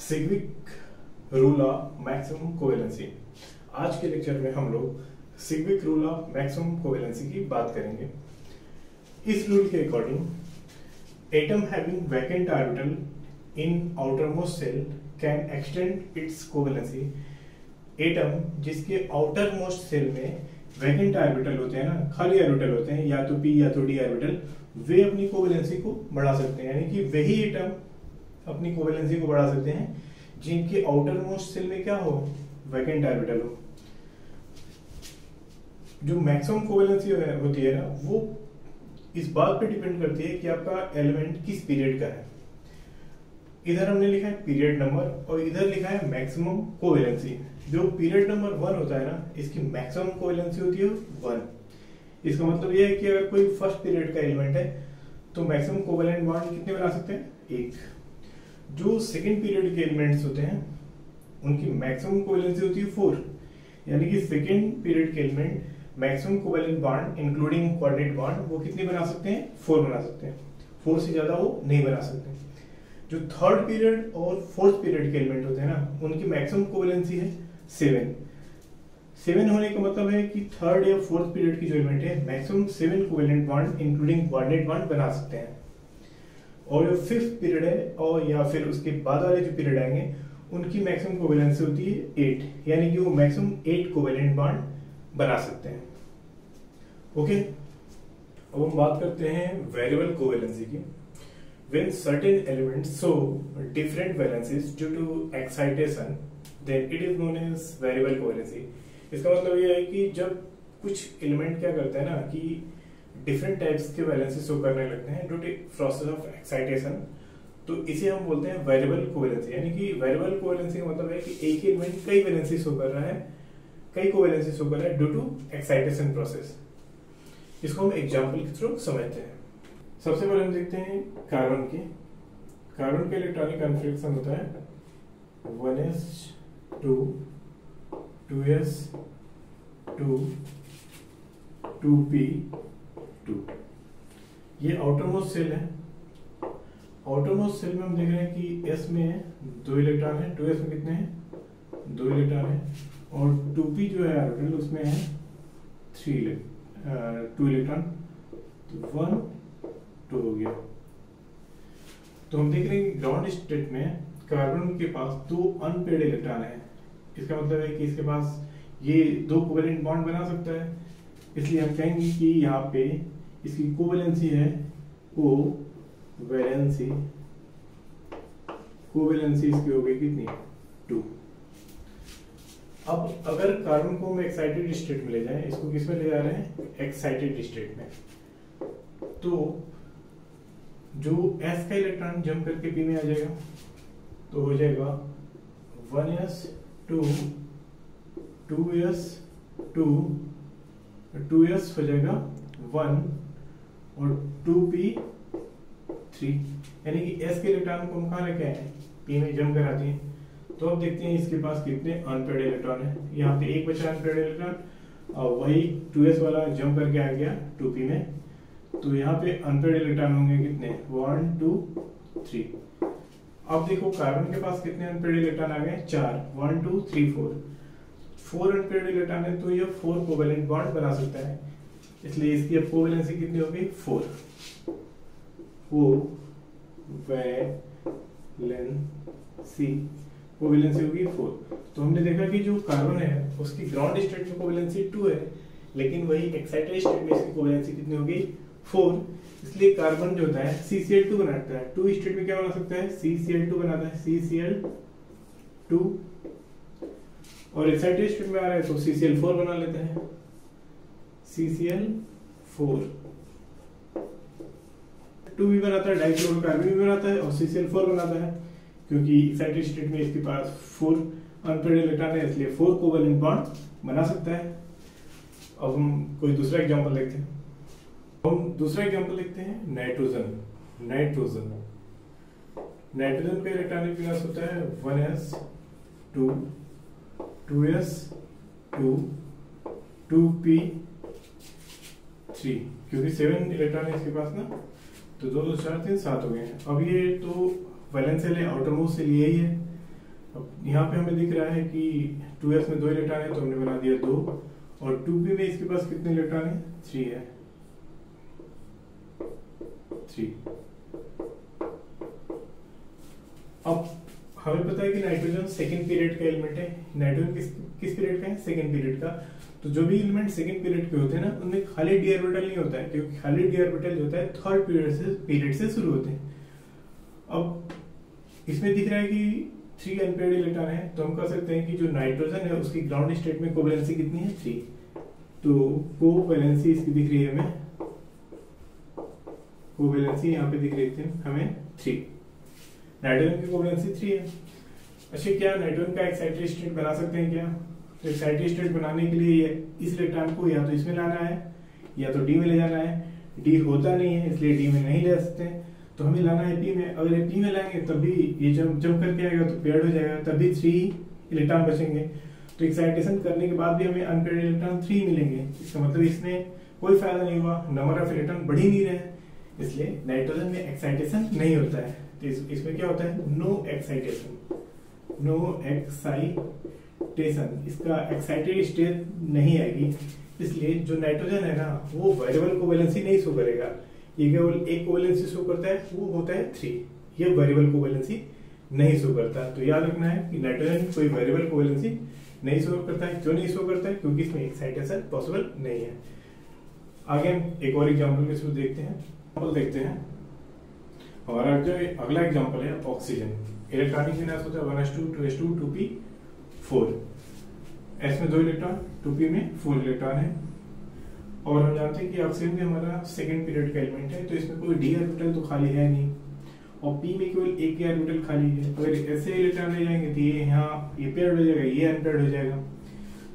Sidgwick rule of maximum covalency आज के lecture में हम लोग Sidgwick rule of maximum covalency की बात करेंगे। इस रूल के according atom having vacant orbital in outermost shell can extend its covalency atom जिसके आउटर मोस्ट सेल में वैकेंट ऑर्बिटल होते हैं ना, खाली ऑर्बिटल होते हैं, या तो पी या तो डी ऑर्बिटल वे अपनी कोवेलेंसी को बढ़ा सकते हैं, यानी कि वही एटम अपनी कोवेलेंसी को बढ़ा सकते हैं, जिनके आउटर मोस्ट सेल में क्या हो? वैकेंट ऑर्बिटल हो। जो मैक्सिमम कोवेलेंसी होती है ना, वो इस बात पे डिपेंड करती है कि आपका एलिमेंट किस पीरियड का है। इधर हमने लिखा है पीरियड नंबर और इधर लिखा है मैक्सिमम कोवेलेंसी जो पीरियड नंबर वन होता है ना, इसकी मैक्सिमम कोवेलेंसी होती है वन इसका मतलब यह है कि अगर कोई फ़र्स्ट पीरियड का एलिमेंट है तो मैक्सिमम कोवेलेंट बॉन्ड कितने बना सकते हैं? एक। जो सेकेंड पीरियड के एलिमेंट्स होते हैं, उनकी मैक्सिमम कोवेलेंसी होती है फोर यानी कि सेकेंड पीरियड के element maximum covalent bond including coordinate bond वो कितने बना सकते हैं? फोर बना सकते हैं. फोर से ज़्यादा वो नहीं बना सकते. जो थर्ड पीरियड और फोर्थ पीरियड के एलिमेंट होते हैं ना, उनकी मैक्सिमम कोवेलेंसी है सेवन सेवन होने का मतलब है कि थर्ड या फोर्थ पीरियड की जो एलिमेंट है maximum seven covalent bond including coordinate bond बना सकते हैं. और जो फिफ्थ पीरियड है, और या फिर उसके बाद वाले जो पीरियड आएँगे, उनकी मैक्सिमम कोवेलेंसी होती है एट यानी कि वो मैक्सिमम एट कोवेलेंट बॉन्ड बना सकते हैं. ओके अब हम बात करते हैं वेरिएबल कोवेलेंसी की. When certain elements show different valencies due to excitation, then it is known as variable covalency. इसका मतलब ये है कि जब कुछ एलिमेंट क्या करते हैं ना, कि डिफरेंट टाइप्स के वैलेंसी शो करने लगते हैं due to process of excitation तो इसे हम बोलते हैं वेरिएबल कोवेलेंसी यानी कि वेरिएबल कोवेलेंसी का मतलब है कि एक ही एलिमेंट कई वैलेंसी शो कर रहा है। कई कोवेलेंसी शो कर रहा है ड्यू टू एक्साइटेशन प्रोसेस इसको हम एग्जांपल के थ्रू समझते हैं। सबसे पहले हम देखते हैं कार्बन की। कार्बन के इलेक्ट्रॉनिक कॉन्फ़िगरेशन होता है। One s two two s two two p two ये आउटरमोस्ट सेल है। आउटरमोस्ट सेल में हम देख रहे हैं कि एस में दो इलेक्ट्रॉन है। टू एस में कितने हैं? दो इलेक्ट्रॉन है। और टू पी जो है ऑर्बिटल उसमें है थ्री टू इलेक्ट्रॉन तो वन टू हो गया। तो हम देख रहे हैं कि ग्राउंड स्टेट में कार्बन के पास दो अनपेड इलेक्ट्रॉन है। इसका मतलब है कि इसके पास ये दो कोवेलेंट बॉन्ड बना सकता है। इसलिए हम कहेंगे कि यहाँ पे इसकी कोवेलेंसी है को वैलेंसी कोवेलेंसी इसकी हो गई कितनी? टू अब अगर कार्बन को हम एक्साइटेड स्टेट में ले जाएँ, इसको किसमें ले जा रहे हैं? एक्साइटेड स्टेट में. तो जो एस का इलेक्ट्रॉन जंप करके p में आ जाएगा तो हो जाएगा one s two two s two two s हो जाएगा वन और टू पी थ्री यानी कि s के इलेक्ट्रॉन को हम कहाँ रखे हैं? P में जंप करा दिए तो अब देखते हैं इसके पास कितने अनपेड इलेक्ट्रॉन है। यहाँ पे एक बचा अनपेड इलेक्ट्रॉन और वही टू एस वाला जम करके आ गया टू पी में। तो यहाँ पे अनपेड इलेक्ट्रॉन होंगे कितने? वन टू थ्री अब देखो कार्बन के पास कितने अनपेड इलेक्ट्रॉन आ गए? चार. One two three four four unpaired electron है तो ये फोर कोवेलेंट बॉन्ड बना सकता है। इसलिए इसकी अब कोवेलेंसी कितनी होगी? फोर वो वैलेंसी कोवेलेंसी होगी फोर तो हमने देखा कि जो कार्बन है, उसकी ग्राउंड स्टेट में कोवेलेंसी टू है, लेकिन वही एक्साइटेड स्टेट में इसकी कोवेलेंसी कितनी होगी? फोर इसलिए कार्बन जो होता है CCl2 बनाता है। टू स्टेट में क्या बना सकता है? CCl2 बनाता है। CCl2 और एक्साइटेड स्टेट में आ रहा है तो CCl4 बना लेते हैं। CCl4 टू भी बनाता है डाइक्लोरोकार्बन भी बनाता है और CCl4 बनाता है, क्योंकि एक्साइटेड स्टेट में इसके पास फोर अनपेड इलेक्ट्रॉन है, इसलिए फोर कोवेलेंट बॉन्ड बना सकता है। अब हम कोई दूसरा एग्जांपल देखते हैं। हम दूसरा एग्जांपल लिखते हैं नाइट्रोजन नाइट्रोजन नाइट्रोजन का इलेक्ट्रॉनिक विन्यास होता है one s two two s two two p three क्योंकि सेवन इलेक्ट्रॉन है इसके पास ना तो दो दो, चार, तीन, सात हो गए हैं। अब ये तो वैलेंस है आउटर मोस्ट सेल यही है अब यहाँ पे हमें दिख रहा है कि 2s में दो इलेक्ट्रॉन है तो हमने बना दिया दो। और 2p में इसके पास कितने इलेक्ट्रॉन है? थ्री है। थ्री अब हमें पता है कि नाइट्रोजन सेकेंड पीरियड का एलिमेंट है। नाइट्रोजन किस किस पीरियड का है? सेकेंड पीरियड का। तो जो भी एलिमेंट सेकेंड पीरियड के होते हैं ना, उनमें खाली डी ऑर्बिटल नहीं होता है, क्योंकि खाली डी ऑर्बिटल जो होता है थर्ड पीरियड से पीरियड से शुरू होते हैं। अब इसमें दिख रहा है कि थ्री अनपेड इलेक्ट्रॉन है तो हम कह सकते हैं कि जो नाइट्रोजन है, उसकी ग्राउंड स्टेट में कोवैलेंसी कितनी है? थ्री तो कोवैलेंसी इसकी दिख रही है हमें। कोवैलेंसी यहाँ पे दिख रही थी हमें थ्री नाइट्रोजन की कोवैलेंसी थ्री है। अच्छा क्या नाइट्रोजन का एक्साइटेड स्टेट बना सकते हैं क्या? तो एक्साइटेड स्टेट बनाने के लिए इस इलेक्ट्रॉन को या तो इसमें लाना है, या तो डी में ले जाना है। डी होता नहीं है, इसलिए डी में नहीं ले सकते। तो हमें लाना है पी में। अगर ये पी में लाएँगे तब भी ये जब जब करके आएगा तो पेड हो जाएगा तब भी थ्री इलेक्ट्रॉन बचेंगे। तो एक्साइटेशन करने के बाद भी हमें अनपेड इलेक्ट्रॉन थ्री मिलेंगे। इसका मतलब इसमें कोई फ़ायदा नहीं हुआ। नंबर ऑफ़ इलेक्ट्रॉन बढ़ ही नहीं रहे, इसलिए नाइट्रोजन में एक्साइटेशन नहीं होता है। तो इस, इसमें क्या होता है? नो एक्साइटेशन नो एक्साइटेशन इसका एक्साइटेड स्टेट नहीं आएगी। इसलिए जो नाइट्रोजन है ना वो वेरिएबल कोवेलेंसी नहीं शो करेगा। ये केवल एक कोवेलेंसी शो करता है वो होता है थ्री ये वेरिएबल कोवेलेंसी नहीं शो करता। तो याद रखना है कि नाइट्रोजन कोई वेरिएबल कोवेलेंसी नहीं शो करता है। क्यों नहीं शो करता है? क्योंकि इसमें एक्साइटेशन पॉसिबल नहीं है। आगे हम एक और एग्ज़ाम्पल के थ्रू देखते हैं। देखते हैं। हमारा जो अगला एग्जांपल है ऑक्सीजन इलेक्ट्रॉनिक विन्यास होता है one s two two s two two p four s में दो इलेक्ट्रॉन टू पी में फोर इलेक्ट्रॉन है। और हम जानते हैं कि ऑक्सीजन भी हमारा सेकेंड पीरियड का एलिमेंट है तो इसमें कोई डी ऑर्बिटल तो खाली है नहीं। और पी में केवल एक ही ऑर्बिटल खाली है। अगर ऐसे इलेक्ट्रॉन ले जाएँगे तो ये यहाँ, ये पेड हो जाएगा, ये अनपेड हो जाएगा।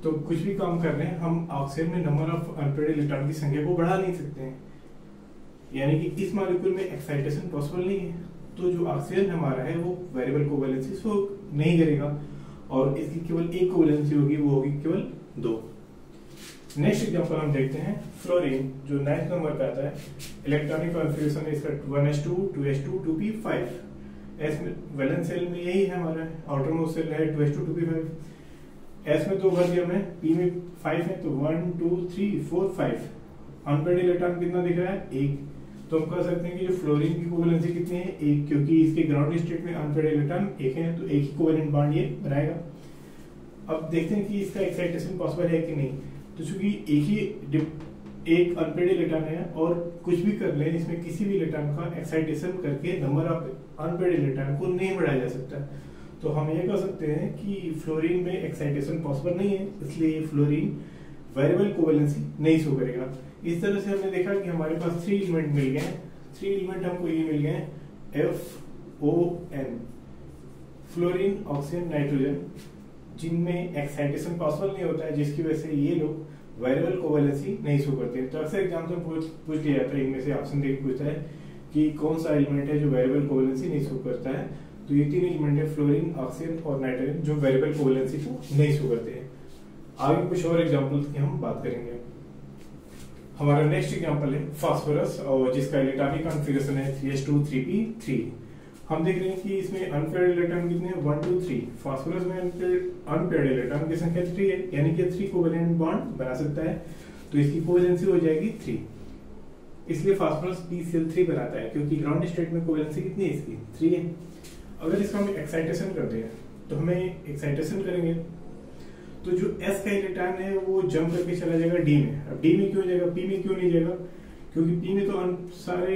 तो कुछ भी काम कर रहे हैं, हम ऑक्सीजन में नंबर ऑफ़ अनपेड इलेक्ट्रॉन की संख्या को बढ़ा नहीं सकते हैं। यानी कि इस मॉलिक्यूल में एक्साइटेशन पॉसिबल नहीं है तो जो ऑक्सीजन हमारा है वो वेरिएबल कोवैलेंसी शो नहीं करेगा। और इसकी केवल एक कोवैलेंसी होगी, वो होगी केवल दो। नेक्स्ट एग्जांपल हम देखते हैं फ्लोरीन जो नाइन्थ नंबर पे आता है। इलेक्ट्रॉनिक कॉन्फ़िगरेशन इसका 1s2 2s2 2p5 एस में वैलेंस सेल में यही है हमारा आउटर मोस्ट सेल है 2s2 2p5 एस में दो भर दिया हमने पी में 5 है तो 1 2 3 4 5 अनपेड इलेक्ट्रॉन कितना दिख रहा है? एक। तो हम कह सकते हैं कि जो फ्लोरीन की कोवेलेंसी कितनी है? एक, क्योंकि इसके ग्राउंड स्टेट में अनपेड इलेक्ट्रॉन एक है तो एक ही कोवेलेंट बॉन्ड ये बनाएगा। अब देखते हैं कि इसका एक्साइटेशन पॉसिबल है कि नहीं। तो चूँकि एक ही एक अनपेड इलेक्ट्रॉन है और कुछ भी कर ले, इसमें किसी भी इलेक्ट्रॉन का एक्साइटेशन करके नंबर ऑफ़ अनपेड इलेक्ट्रॉन को नहीं बढ़ाया जा सकता। तो हम ये कह सकते हैं कि फ्लोरीन में एक्साइटेशन पॉसिबल नहीं है, इसलिए फ्लोरीन वेरिएबल कोवेलेंसी नहीं शो करेगा। इस तरह से हमने देखा कि हमारे पास थ्री एलिमेंट मिल गए। थ्री एलिमेंट हमको ये मिल गए F O N fluorine oxygen nitrogen जिनमें एक्साइटेशन पॉसिबल नहीं होता है, जिसकी वजह से ये लोग वेरिएबल कोवेलेंसी नहीं शो करते हैं। तो अक्सर एग्ज़ाम में पूछ पूछ लिया जाता है, इनमें से ऑप्शन देख पूछता है कि कौन सा एलिमेंट है जो वेरिएबल कोवेलेंसी नहीं शो करता है। तो ये तीन एलिमेंट है फ्लोरीन ऑक्सीजन और नाइट्रोजन जो वेरिएबल कोवेलेंसी को नहीं शो करते हैं। आगे कुछ और एग्ज़ाम्पल की हम बात करेंगे। हमारा नेक्स्ट एग्ज़ाम्पल है फास्फोरस और जिसका इलेक्ट्रॉनिक कॉन्फ़िगरेशन है 3s2 3p3 हम देख रहे हैं कि इसमें अनपेड इलेक्ट्रॉन कितने हैं? वन टू थ्री फास्फोरस में अनपेड इलेक्ट्रॉन की संख्या थ्री है? यानी कि थ्री कोवेलेंट बॉन्ड बना सकता है। तो इसकी कोवेलेंसी हो जाएगी थ्री इसलिए फास्फोरस पी सीएल थ्री बनाता है, क्योंकि ग्राउंड स्टेट में कोवेलेंसी कितनी है इसकी? थ्री है। अगर इसका हम एक्साइटेशन करते हैं तो हमें एक्साइटेशन करेंगे। तो जो एस का इलेक्ट्रॉन है, वो जंप करके चला जाएगा डी में। अब डी में क्यों जाएगा? पी में क्यों नहीं जाएगा? क्योंकि पी में तो सारे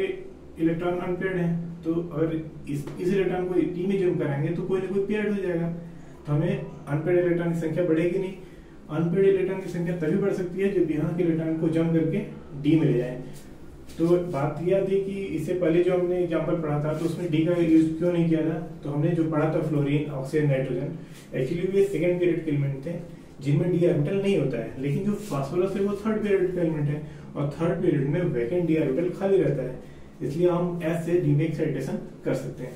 इलेक्ट्रॉन अनपेड है। तो अगर इस इलेक्ट्रॉन को डी में जंप कराएँगे तो कोई ना कोई पेड हो जाएगा। तो हमें अनपेड इलेक्ट्रॉन की संख्या बढ़ेगी नहीं। अनपेड इलेक्ट्रॉन की संख्या तभी बढ़ सकती है जब यहाँ के इलेक्ट्रॉन को जंप करके डी में ले जाए। तो बात यह थी कि इससे पहले जो हमने एग्ज़ाम्पल पढ़ा था तो उसमें डी का यूज़ क्यों नहीं किया था? तो हमने जो पढ़ा था फ्लोरीन ऑक्सीजन नाइट्रोजन एक्चुअली वे सेकेंड पीरियड के एलिमेंट थे। जिनमें डी ऑर्बिटल नहीं होता है, लेकिन जो फास्फोरस है वो थर्ड पीरियड का एलिमेंट है, और थर्ड पीरियड में वैकेंट डी ऑर्बिटल खाली रहता है, इसलिए हम एस से डी में एक्साइटेशन कर सकते हैं।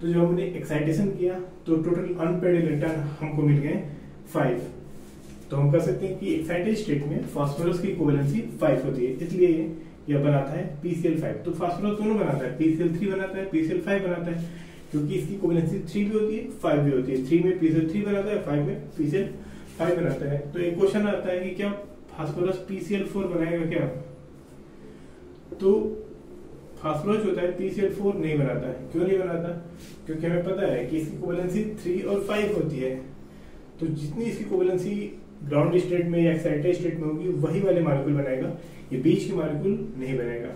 तो जब हमने एक्साइटेशन किया तो टोटल अनपेड इलेक्ट्रॉन हमको मिल गए फाइव तो हम कह सकते हैं कि एक्साइटेड स्टेट में फास्फोरस की कोवेलेंसी फाइव होती है, इसलिए यह बनाता है पीसीएल फाइव तो फास्फोरस दोनों बनाता है पीसीएल थ्री बनाता है पीसीएल फाइव बनाता है, क्योंकि इसकी कोवेलेंसी थ्री भी होती है फाइव भी होती है। थ्री में पीसीएल थ्री बनाता है फाइव में पीसीएल फाइव बनाता है। तो एक क्वेश्चन आता है कि क्या फास्फोरस पीसीएल फोर बनाएगा क्या? तो फास्फोरस होता है पीसीएल फोर नहीं बनाता है। क्यों नहीं बनाता? क्योंकि हमें पता है कि इसकी कोवेलेंसी थ्री और फाइव होती है। तो जितनी इसकी कोवेलेंसी ग्राउंड स्टेट में या एक्साइटेड स्टेट में होगी, वही वाले मालिक्यूल बनाएगा। ये बीच के मालिक्यूल नहीं बनेगा।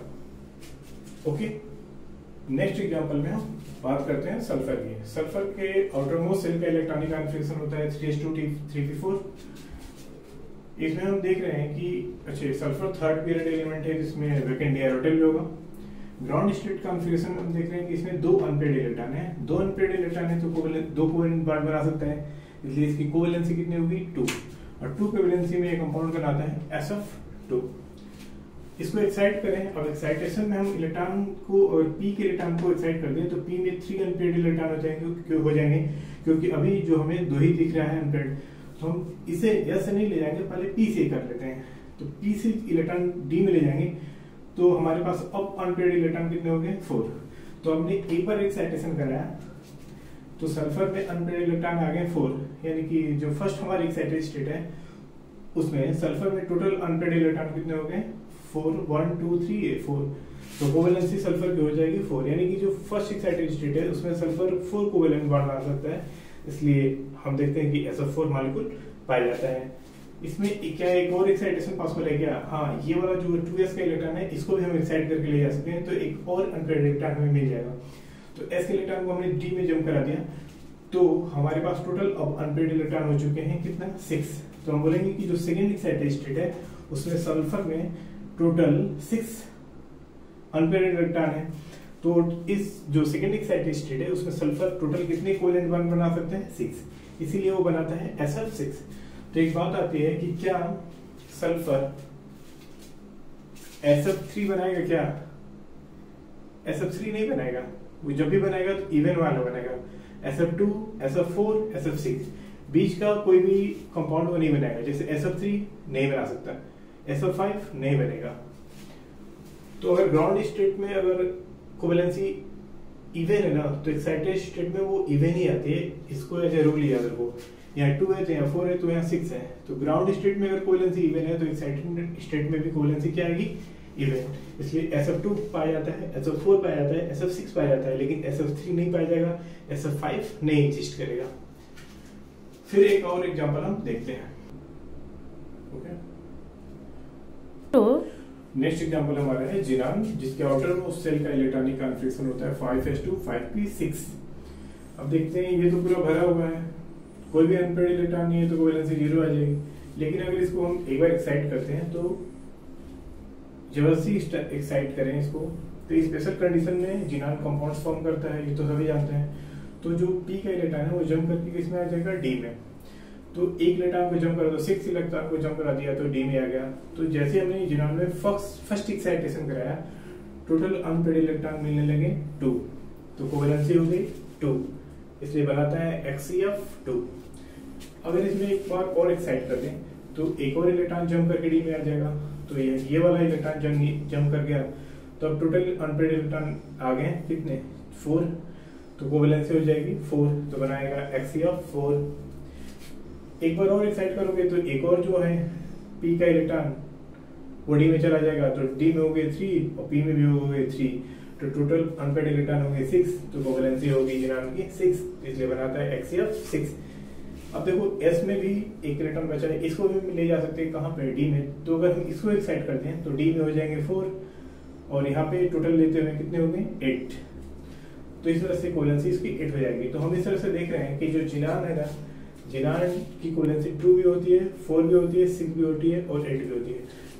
ओके नेक्स्ट एग्जांपल में हम बात करते हैं सल्फ़र की। सल्फ़र के आउटर मोस्ट सेल का इलेक्ट्रॉनिक कॉन्फ़िगरेशन होता है three s two three p four इसमें हम देख रहे हैं कि, अच्छे सल्फ़र थर्ड पीरियड एलिमेंट है, जिसमें वैकेंट एरोटेल भी होगा। ग्राउंड स्टेट कॉन्फ़िगरेशन हम देख रहे हैं कि इसमें दो अनपेड इलेक्ट्रॉन है। दो अनपेड इलेक्ट्रॉन है तो दो कोवेलेंट बॉन्ड बना सकता है, इसलिए इसकी कोवेलेंसी कितनी होगी? टू और टू कोवेलेंसी में एक कंपाउंड बनाता है एस एफ़ टू इसको एक्साइट करें। अब एक्साइटेशन में हम इलेक्ट्रॉन को और पी के इलेक्ट्रॉन को एक्साइट कर दें तो पी में थ्री अनपेड इलेक्ट्रॉन हो जाएँगे, क्यों हो जाएँगे? क्योंकि अभी जो हमें दो ही दिख रहा है अनपेड तो हम इसे एस से नहीं ले जाएँगे, पहले पी से कर लेते हैं। तो पी से इलेक्ट्रॉन डी में ले जाएँगे। तो हमारे पास अब अनपेड इलेक्ट्रॉन कितने हो गए? फोर तो हमने एक बार एक्साइटेशन कराया तो सल्फ़र में अनपेड इलेक्ट्रॉन आ गए फोर यानी कि जो फ़र्स्ट हमारी एक्साइटेड स्टेट है, उसमें सल्फ़र में टोटल अनपेड इलेक्ट्रॉन कितने हो गए? फोर, वन, टू, थ्री ए फोर। तो कोवेलेंसी सल्फ़र की हो जाएगी फोर। यानी कि जो फ़र्स्ट एक्साइटेड स्टेट है, उसमें सल्फ़र फोर कोवेलेंट बॉन्ड बना सकता है। इसलिए हम देखते हैं कि एस फोर मालिक्यूल पाया जाता है। इसमें क्या एक और एक्साइटेशन पॉसिबल है क्या हाँ ये वाला जो टू एस का इलेक्ट्रॉन है, इसको भी हम एक्साइट करके ले जा सकते हैं। तो एक और अनपेड इलेक्ट्रॉन हमें मिल जाएगा। तो एस के इलेक्ट्रॉन को हमने डी में जम करा दिया। तो हमारे पास टोटल अब अनपेड इलेक्ट्रॉन हो चुके हैं कितना? सिक्स तो हम बोलेंगे कि जो सेकेंड एक्साइटेड स्टेट है, उसमें सल्फ़र में टोटल सिक्स अनपेड इलेक्ट्रॉन है। तो इस जो सेकेंड एक्साइटेड स्टेट है, उसमें सल्फ़र टोटल कितने कोवेलेंट बॉन्ड बना सकते हैं? सिक्स इसीलिए वो बनाता है एस एफ़ सिक्स तो एक बात आती है कि क्या सल्फ़र एस एफ़ थ्री बनाएगा क्या? एस एफ़ थ्री नहीं बनाएगा। वो जब भी बनाएगा तो इवन वाला बनेगा S F two S F four S F six बीच का कोई भी कंपाउंड वो नहीं बनाएगा। जैसे एस एफ़ थ्री नहीं बना सकता। एसओ फाइव नहीं बनेगा। तो अगर ग्राउंड स्टेट में अगर कोवेलेंसी इवन है ना तो एक्साइटेड स्टेट में वो इवन ही आती है। इसको ऐसे रूल लिया अगर वो यहाँ टू है तो यहाँ फोर है तो यहाँ सिक्स है। तो ग्राउंड स्टेट में अगर कोवेलेंसी इवन है तो एक्साइटेड स्टेट में भी कोवेलेंसी क्या आएगी? इवन इसलिए एस एफ़ टू पाया जाता है एस एफ़ फोर पाया जाता है एस एफ़ सिक्स पाया जाता है, लेकिन एस एफ़ थ्री नहीं पाया जाएगा एस एफ़ फाइव नहीं एग्जिस्ट करेगा। फिर एक और एग्ज़ाम्पल हम देखते हैं ओके okay? तो नेक्स्ट एग्जांपल हमारा है जिनान जिसके आउटर मोस्ट सेल का इलेक्ट्रॉनिक कॉन्फ़िगरेशन होता है 5s2 5p6 अब देखते हैं, ये तो पूरा भरा हुआ है। कोई भी अनपेड इलेक्ट्रॉन नहीं है तो कोवेलेंसी ज़ीरो आ जाएगी। लेकिन अगर इसको हम एक बार एक्साइट करते हैं तो ज़बरदस्ती एक्साइट करें इसको। तो स्पेशल कंडीशन में जिनान कंपाउंड्स फॉर्म करता है, ये तो सभी जानते हैं। तो जो पी का इलेक्ट्रॉन है, वो जम करके किसमें आ जाएगा? डी में। तो एक इलेक्ट्रॉन को जम करा तो सिक्स इलेक्ट्रॉन को जम करा दिया तो डी में आ गया। तो जैसे हमने जिनान में फ़र्स्ट एक्साइटेशन कराया टोटल अनपेड इलेक्ट्रॉन मिलने लगे टू तो कोवेलेंसी हो गई टू इसलिए बनाता है एक्सीएफ टू अगर इसमें एक बार और एक्साइट कर दें तो एक और इलेक्ट्रॉन जम करके डी में आ जाएगा। तो ये ये वाला इलेक्ट्रॉन जम जम कर गया। तो अब टोटल अनपेड इलेक्ट्रॉन आ गए कितने? फोर तो कोवेलेंसी हो जाएगी फोर तो बनाएगा एक्सीएफ फोर एक बार और एक्साइट करोगे तो एक और जो है पी का इलेक्ट्रॉन वो डी में चला जाएगा। तो डी में हो गए थ्री और पी में भी हो गए थ्री तो टोटल अनपेड इलेक्ट्रॉन हो गए सिक्स तो कोवेलेंसी होगी जिनान की सिक्स इसलिए बनाता है एक्सीएफ सिक्स अब देखो एस में भी एक इलेक्ट्रॉन बचा है, इसको भी ले जा सकते हैं कहाँ पे? डी में। तो अगर हम इसको एक्साइट करते हैं तो डी में हो जाएँगे फोर और यहाँ पे टोटल लेते हुए कितने होंगे एट तो इस तरह से कोवेलेंसी इसकी एट हो जाएगी। तो हम इस तरह से देख रहे हैं कि जो जिनान है ना जिनान की कोलेंसी टू भी होती है, फोर भी होती है, सिक्स भी होती है और एट भी होती है।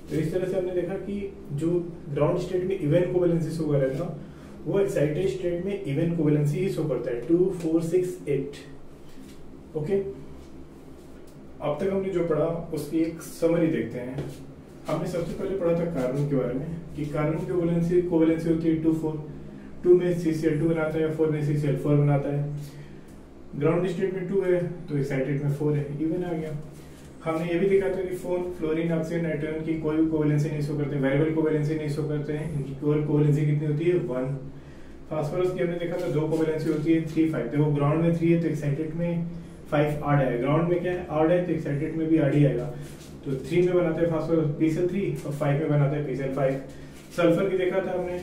तो इस तरह से हमने देखा कि जो ग्राउंड स्टेट में इवन कोवेलेंसी शो कर रहा था वो एक्साइटेड स्टेट में इवन कोवेलेंसी ही शो करता है। Two four six eight okay अब तक हमने जो पढ़ा, उसकी एक समरी देखते हैं। हमने सबसे पहले पढ़ा था कार्बन के बारे में, कि कार्बन की कोवेलेंसी कोवेलेंसी होती है टू फोर टू में सी सी एल टू बनाता है फोर में सी सी एल फोर बनाता है। ग्राउंड स्टेट में टू है तो एक्साइटेड में फोर है इवन आ गया। हमने ये भी देखा था कि फ़ोन फ्लोरीन ऑक्सीजन नाइट्रोजन की कोई कोवेलेंसी नहीं शो करते वेरिएबल कोवेलेंसी नहीं शो करते हैं। इनकी केवल कोवेलेंसी कितनी होती है? वन फास्फोरस की हमने देखा था दो कोवेलेंसी होती है थ्री फाइव देखो ग्राउंड में थ्री है तो एक्साइटेड में फाइव आड आएगा ग्राउंड में क्या है? आड है तो एक्साइटेड में भी आड ही आएगा। तो थ्री में बनाते हैं फास्फोरस पीसेल थ्री और फाइव में बनाते हैं पीसेल फाइव सल्फ़र की देखा था हमने।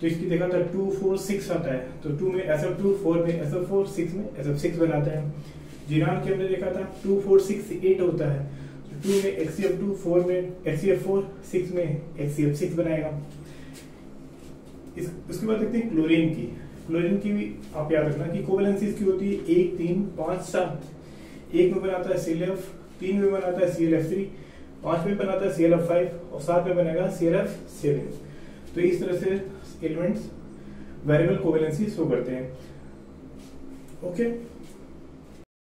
तो इसकी देखा था टू फोर सिक्स आता है। तो टू में एस एफ़ टू फोर में एस एफ़ फोर सिक्स में एस एफ़ सिक्स बनाता है। जीरान की हमने देखा था टू फोर सिक्स एट होता है। तो टू में एक्स एफ़ टू फोर में एक्स एफ़ फोर सिक्स में एक्स एफ़ सिक्स बनाएगा। इस, उसके बाद देखते हैं क्लोरीन की। क्लोरीन की भी आप याद रखना कि कोवेलेंसी इसकी होती है एक तीन पाँच सात। एक में बनाता है सी एफ़ तीन में बनाता है सी एल एफ़ थ्री पाँच में बनाता है सी एल एफ़ फाइव और सात में बनेगा सी एल एफ़ सेवन तो इस तरह से एलिमेंट्स वेरिएबल कोवेलेंसी शो करते हैं। ओके